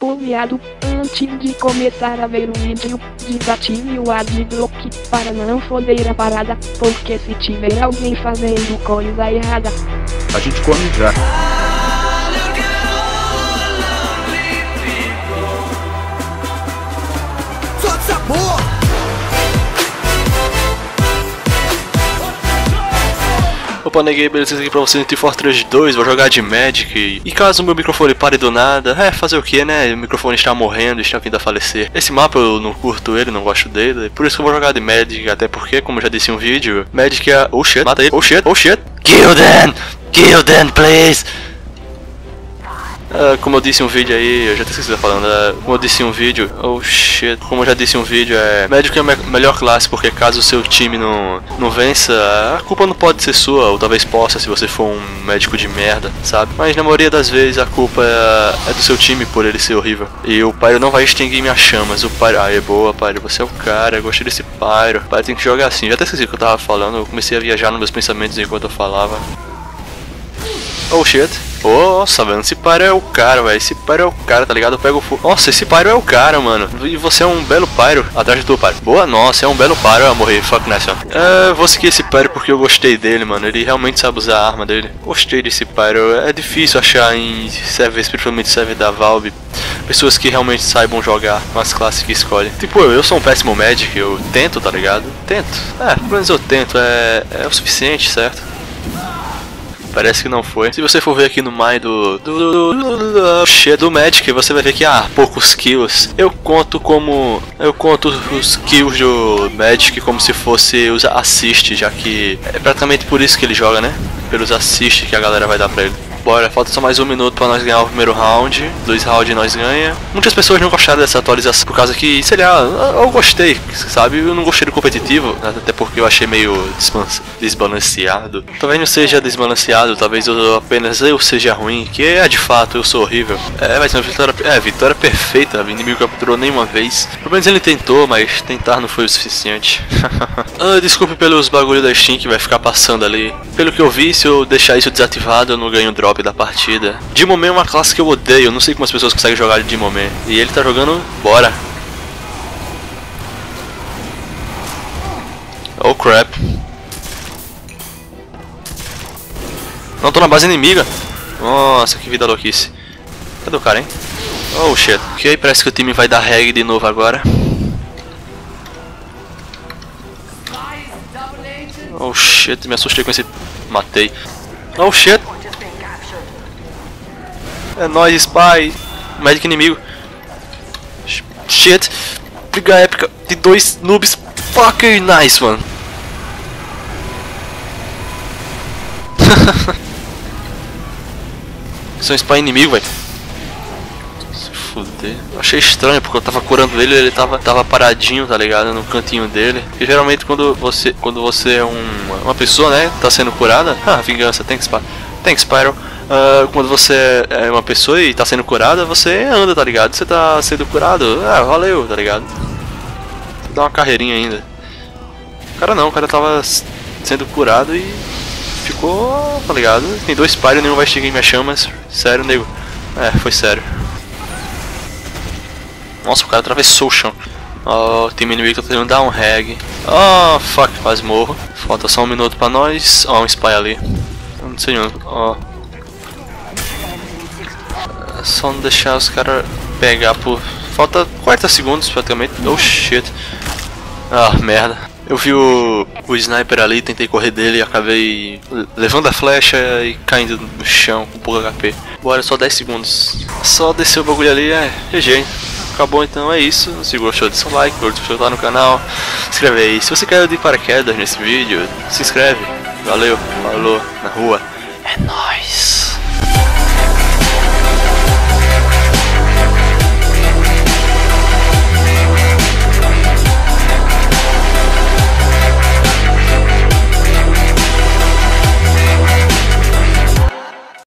Poleado, antes de começar a ver o vídeo, desative o adblock para não foder a parada, porque se tiver alguém fazendo coisa errada, A gente come já. Só sabor! Opa, neguei, beleza aqui pra você no Team Fortress 2, vou jogar de Magic. E caso o meu microfone pare do nada, é, fazer o que, né? O microfone está morrendo, está vindo a falecer. Esse mapa eu não curto ele, não gosto dele, por isso que eu vou jogar de Magic, até porque, como eu já disse em um vídeo, Magic é... Oh shit, mata ele, oh shit, oh shit. Kill them! Kill them, please! Ah, como eu disse um vídeo aí, eu já até esqueci de falando, ah, como eu disse um vídeo, oh shit, como eu já disse um vídeo, é, médico é a me- melhor classe, porque caso o seu time não, não vença, a culpa não pode ser sua, ou talvez possa se você for um médico de merda, sabe? Mas na maioria das vezes a culpa é, é do seu time por ele ser horrível. E o Pyro não vai extinguir minhas chamas, o Pyro, ah, é boa, Pyro, você é o cara, eu gostei desse Pyro, Pyro tem que jogar assim, já até esqueci o que eu tava falando, eu comecei a viajar nos meus pensamentos enquanto eu falava. Oh shit. Nossa, mano, esse Pyro é o cara, velho. Esse Pyro é o cara, tá ligado? Eu pego fogo. Nossa, esse Pyro é o cara, mano. E você é um belo Pyro. Atrás de tu, Pyro. Boa, nossa, é um belo Pyro. Eu morri, fuck nessa. É, vou seguir esse Pyro porque eu gostei dele, mano. Ele realmente sabe usar a arma dele. Gostei desse Pyro. É difícil achar em servers, principalmente server da Valve, pessoas que realmente saibam jogar com as classes que escolhem. Tipo, eu, eu sou um péssimo Magic. Eu tento, tá ligado? Tento. É, pelo menos eu tento. É, é o suficiente, certo? Parece que não foi. Se você for ver aqui no My do. do. do. do, do, Magic, você vai ver que há poucos kills. Eu conto como. Eu conto os kills do Magic como se fosse os assist, já que é praticamente por isso que ele joga, né? Pelos assist que a galera vai dar pra ele. Bora, falta só mais um minuto pra nós ganhar o primeiro round. Dois rounds nós ganha. Muitas pessoas não gostaram dessa atualização por causa que, sei lá, eu gostei, sabe? Eu não gostei do competitivo, até porque eu achei meio desbalanceado. Talvez não seja desbalanceado, talvez eu, apenas eu seja ruim, que é de fato, eu sou horrível. É, ser uma vitória, é, vitória perfeita, o inimigo capturou nenhuma vez. Pelo menos ele tentou, mas tentar não foi o suficiente. ah, desculpe pelos bagulho da Steam que vai ficar passando ali. Pelo que eu vi, se eu deixar isso desativado, eu não ganho drop da partida. Dimomé é uma classe que eu odeio, eu não sei como as pessoas conseguem jogar de Dimomé. E ele tá jogando, bora. Oh crap. Não tô na base inimiga. Nossa, que vida louquice. Cadê o cara, hein? Oh shit. Ok, parece que o time vai dar reg de novo agora. Oh shit, me assustei com esse. Matei. Oh shit. É nóis, Spy. Magic inimigo. Sh- Shit. Briga épica de dois noobs. Fucking nice, mano. São spy inimigo, velho. Se fuder. Eu achei estranho porque eu tava curando ele, ele tava, tava paradinho, tá ligado? No cantinho dele. E geralmente quando você, quando você é um, uma pessoa, né, tá sendo curada, ah, vingança, thanks, Spy. Thanks, Pyro. Ah, quando você é uma pessoa e tá sendo curada, você anda, tá ligado? Você tá sendo curado, ah, valeu, tá ligado? Dá uma carreirinha ainda. O cara não, o cara tava sendo curado e ficou, tá ligado? Tem dois Pyro, nenhum vai chegar em minhas chamas. Sério, nego. É, foi sério. Nossa, o cara atravessou o chão. Ó, o time inimigo tá tentando dar um reg. Oh, fuck, quase morro. Falta só um minuto pra nós. Ó, um spy ali. Não sei onde. Ó. É só não deixar os caras pegar por. Falta 40 segundos praticamente. Oh shit. Ah, merda. Eu vi o, o sniper ali, tentei correr dele e acabei levando a flecha e caindo no chão com pouco HP. Bora, só 10 segundos. Só descer o bagulho ali, é GG. Acabou então, é isso. Se gostou, deixa um like, gostou, tá no canal. Se inscreve aí. Se você caiu de paraquedas nesse vídeo, se inscreve. Valeu, falou, na rua. É nóis.